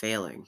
failing.